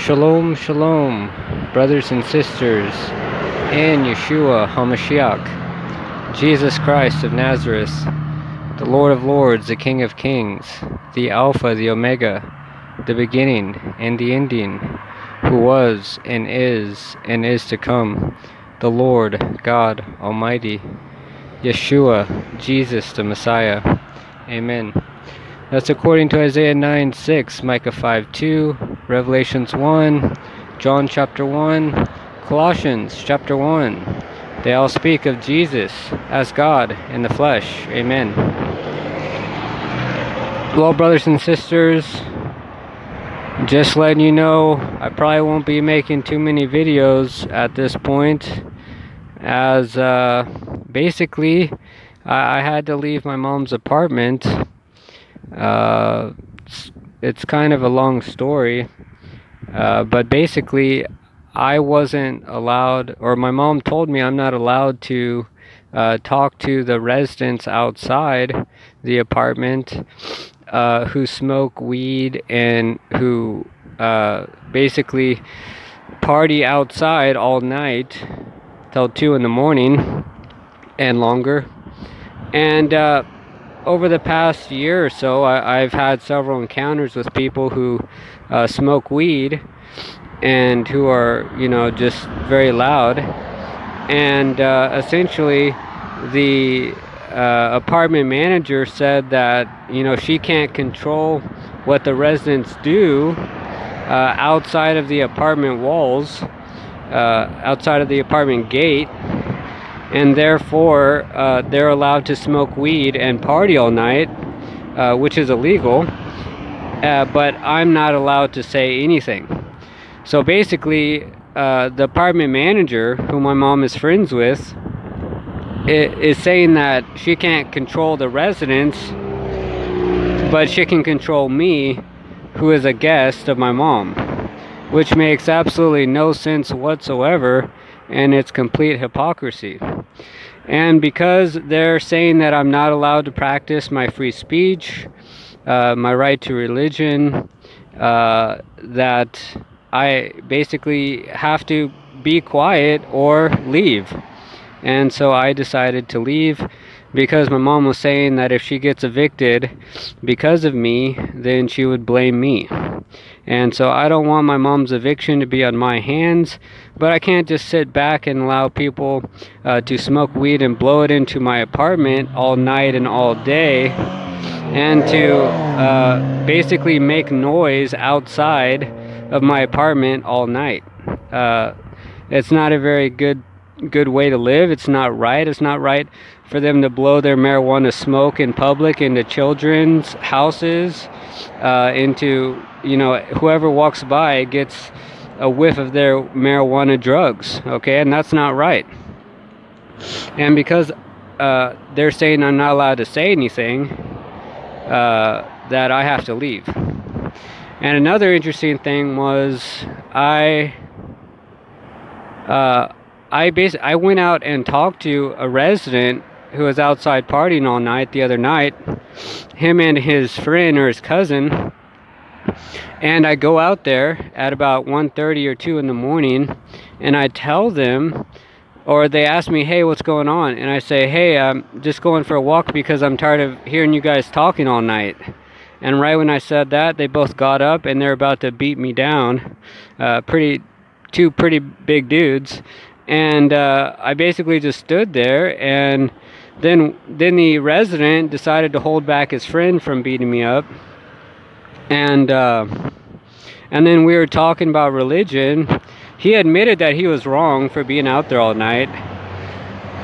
Shalom, shalom, brothers and sisters, in Yeshua HaMashiach, Jesus Christ of Nazareth, the Lord of Lords, the King of Kings, the Alpha, the Omega, the beginning and the ending, who was and is and is to come, the Lord God Almighty, Yeshua, Jesus the Messiah. Amen. That's according to Isaiah 9 6, Micah 5 2, Revelations 1, John chapter 1, Colossians chapter 1. They all speak of Jesus as God in the flesh. Amen. Well, brothers and sisters, just letting you know, I probably won't be making too many videos at this point, as uh, basically I, I had to leave my mom's apartment uh, it's kind of a long story, uh, but basically, I wasn't allowed, or my mom told me I'm not allowed to uh, talk to the residents outside the apartment uh, who smoke weed and who uh, basically party outside all night till 2 in the morning and longer. And uh, over the past year or so, I, have had several encounters with people who uh, smoke weed and who are, you know, just very loud. And uh, essentially, the uh, apartment manager said that, you know, she can't control what the residents do uh, outside of the apartment walls, uh, outside of the apartment gate and therefore uh, they're allowed to smoke weed and party all night, uh, which is illegal. Uh, but I'm not allowed to say anything. So basically, uh, the apartment manager, who my mom is friends with, is saying that she can't control the residents, but she can control me, who is a guest of my mom, which makes absolutely no sense whatsoever and it's complete hypocrisy. And because they're saying that I'm not allowed to practice my free speech, uh, my right to religion, uh, that I basically have to be quiet or leave. And so I decided to leave because my mom was saying that if she gets evicted because of me, then she would blame me. And so I don't want my mom's eviction to be on my hands, but I can't just sit back and allow people uh, to smoke weed and blow it into my apartment all night and all day and to uh, basically make noise outside of my apartment all night. Uh, it's not a very good good way to live. It's not right. It's not right for them to blow their marijuana smoke in public into children's houses, uh, into you know whoever walks by gets a whiff of their marijuana drugs. Okay, and that's not right. And because uh, they're saying I'm not allowed to say anything, uh, that I have to leave. And another interesting thing was I. Uh, I basically I went out and talked to a resident who was outside partying all night the other night. Him and his friend or his cousin. And I go out there at about 1:30 or 2 in the morning and I tell them or they ask me, "Hey, what's going on?" And I say, "Hey, I'm just going for a walk because I'm tired of hearing you guys talking all night." And right when I said that, they both got up and they're about to beat me down. Uh, pretty, two pretty big dudes and uh, I basically just stood there and then then the resident decided to hold back his friend from beating me up. And uh, and then we were talking about religion. He admitted that he was wrong for being out there all night.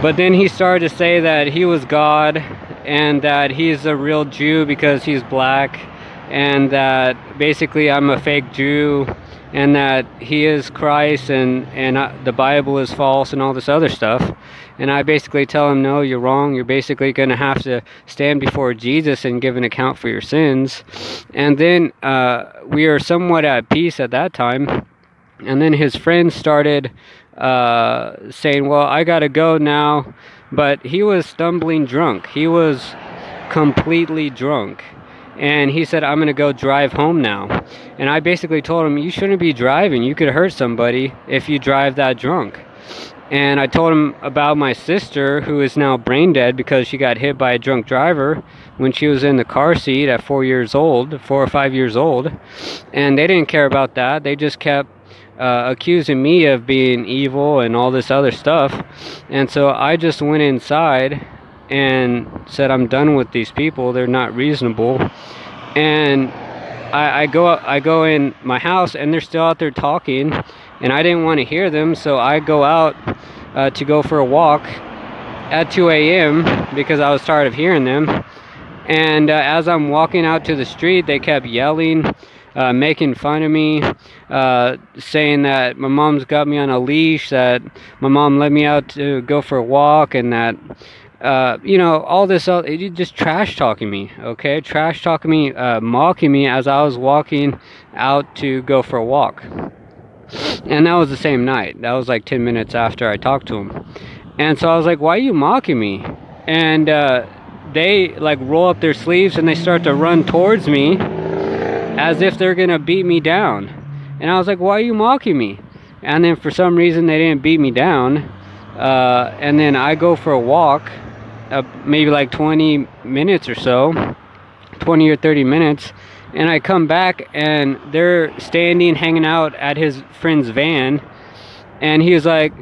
But then he started to say that he was God and that he's a real Jew because he's black and that basically I'm a fake Jew and that he is Christ and and uh, the Bible is false and all this other stuff. And I basically tell him, no, you're wrong. You're basically going to have to stand before Jesus and give an account for your sins. And then uh, we are somewhat at peace at that time. And then his friends started uh, saying, well, I got to go now. But he was stumbling drunk. He was completely drunk and he said i'm going to go drive home now. And i basically told him you shouldn't be driving. You could hurt somebody if you drive that drunk. And i told him about my sister who is now brain dead because she got hit by a drunk driver when she was in the car seat at four years old four or five years old. And they didn't care about that. They just kept uh, accusing me of being evil and all this other stuff. And so i just went inside and said, "I'm done with these people. They're not reasonable." And I, I go I go in my house, and they're still out there talking, and I didn't want to hear them, so I go out uh, to go for a walk at 2 a.m. because I was tired of hearing them. And uh, as I'm walking out to the street, they kept yelling. Uh, making fun of me, uh, saying that my mom's got me on a leash, that my mom let me out to go for a walk, and that uh, you know, all this, uh, just trash talking me, okay? Trash talking me, uh, mocking me as I was walking out to go for a walk. And that was the same night. That was like 10 minutes after I talked to him. And so I was like, why are you mocking me? And uh, they like roll up their sleeves and they start to run towards me as if they're gonna beat me down. And I was like, why are you mocking me? And then for some reason they didn't beat me down. Uh, and then I go for a walk uh, maybe like 20 minutes or so 20 or 30 minutes and I come back and they're standing hanging out at his friend's van and he was like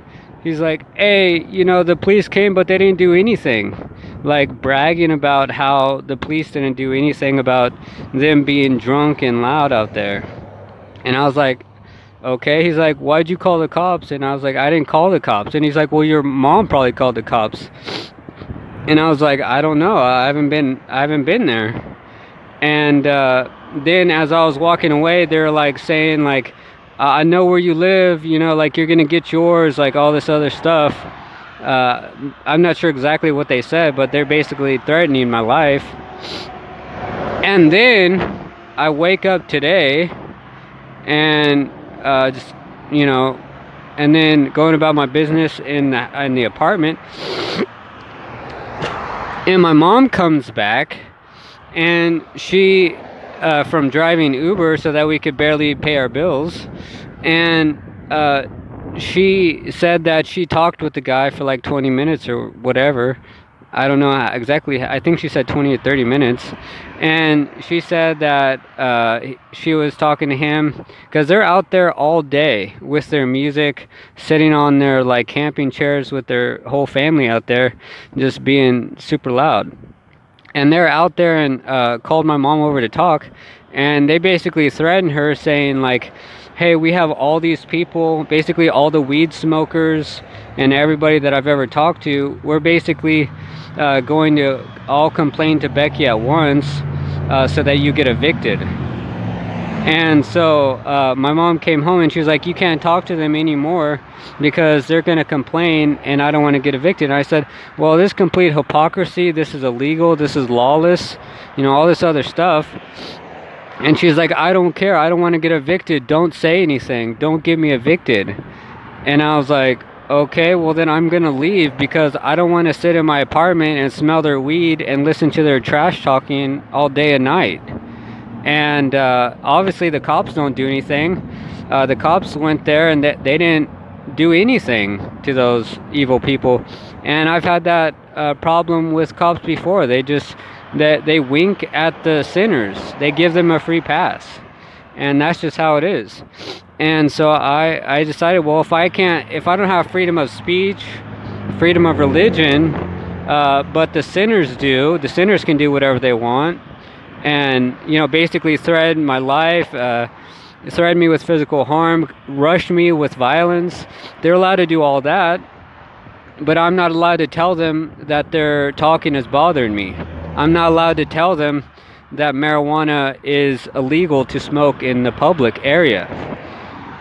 he's like hey you know the police came but they didn't do anything like bragging about how the police didn't do anything about them being drunk and loud out there. And I was like okay. He's like why'd you call the cops? And I was like I didn't call the cops. And he's like well your mom probably called the cops and I was like, I don't know. I haven't been I haven't been there. And uh, then as I was walking away, they're like saying like, I know where you live. You know, like you're gonna get yours. Like all this other stuff. Uh, I'm not sure exactly what they said, but they're basically threatening my life. And then I wake up today, and uh, just you know, and then going about my business in the, in the apartment and my mom comes back and she uh, from driving uber so that we could barely pay our bills. And uh, she said that she talked with the guy for like 20 minutes or whatever I don't know exactly. I think she said 20 or 30 minutes. And she said that uh, she was talking to him because they're out there all day with their music, sitting on their like camping chairs with their whole family out there, just being super loud. And they're out there and uh, called my mom over to talk. And they basically threatened her, saying, like, hey, we have all these people, basically all the weed smokers and everybody that I've ever talked to, we're basically uh, going to all complain to Becky at once uh, so that you get evicted. And so uh, my mom came home and she was like, You can't talk to them anymore because they're going to complain and I don't want to get evicted. And I said, Well, this complete hypocrisy. This is illegal. This is lawless. You know, all this other stuff. And she's like, I don't care. I don't want to get evicted. Don't say anything. Don't get me evicted. And I was like, okay, well then I'm gonna leave because I don't want to sit in my apartment and smell their weed and listen to their trash talking all day and night. And uh, obviously the cops don't do anything. Uh, the cops went there and they, they didn't do anything to those evil people. And I've had that uh, problem with cops before. They just they, they wink at the sinners. They give them a free pass. And that's just how it is and so I, I decided well if I can't if I don't have freedom of speech freedom of religion uh, but the sinners do the sinners can do whatever they want and you know basically threaten my life uh, threaten me with physical harm rush me with violence they're allowed to do all that but I'm not allowed to tell them that their talking is bothering me I'm not allowed to tell them that marijuana is illegal to smoke in the public area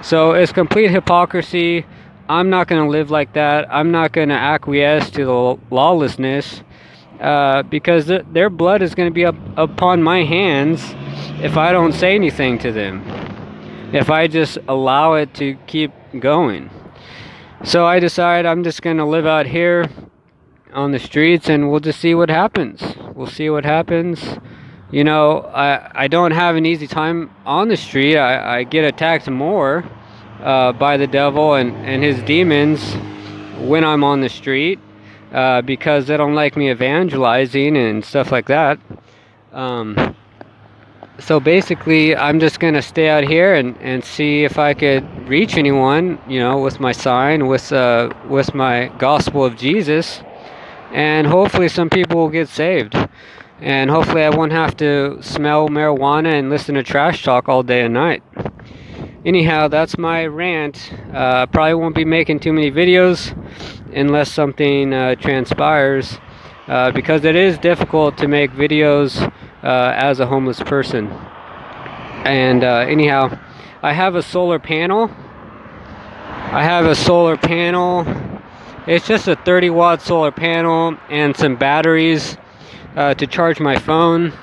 so it's complete hypocrisy. I'm not going to live like that. I'm not going to acquiesce to the lawlessness uh, because th- their blood is going to be up upon my hands if I don't say anything to them. If I just allow it to keep going. So I decide I'm just going to live out here on the streets and we'll just see what happens. We'll see what happens. you know, I, I don't have an easy time on the street. I, I get attacked more uh, by the devil and, and his demons when I'm on the street uh, because they don't like me evangelizing and stuff like that. Um, so basically, I'm just going to stay out here and, and see if I could reach anyone, you know, with my sign, with, uh, with my gospel of Jesus. And hopefully, some people will get saved and hopefully I won't have to smell marijuana and listen to trash talk all day and night. Anyhow, that's my rant. Uh, probably won't be making too many videos unless something uh, transpires uh, because it is difficult to make videos uh, as a homeless person. And uh, anyhow, I have a solar panel. I have a solar panel. It's just a 30 watt solar panel and some batteries uh, to charge my phone.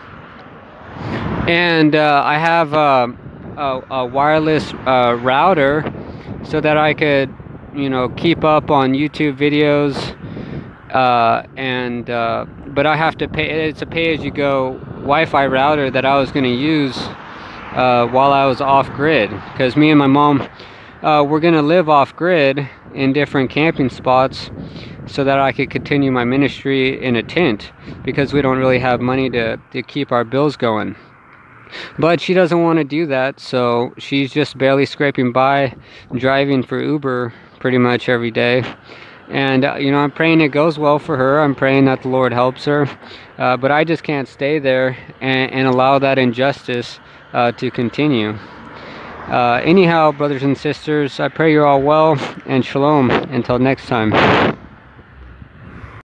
And uh, I have uh, a, a, wireless uh, router so that I could, you know, keep up on YouTube videos. Uh, and but I have to pay. It's a pay-as-you-go Wi-Fi router that I was going to use while I was off grid because me and my mom uh, we're going to live off grid in different camping spots so that I could continue my ministry in a tent because we don't really have money to, to keep our bills going. But she doesn't want to do that, so she's just barely scraping by, driving for Uber pretty much every day. And, uh, you know, I'm praying it goes well for her. I'm praying that the Lord helps her. Uh, but I just can't stay there and, and allow that injustice uh, to continue. Uh, anyhow, brothers and sisters, I pray you're all well and shalom until next time.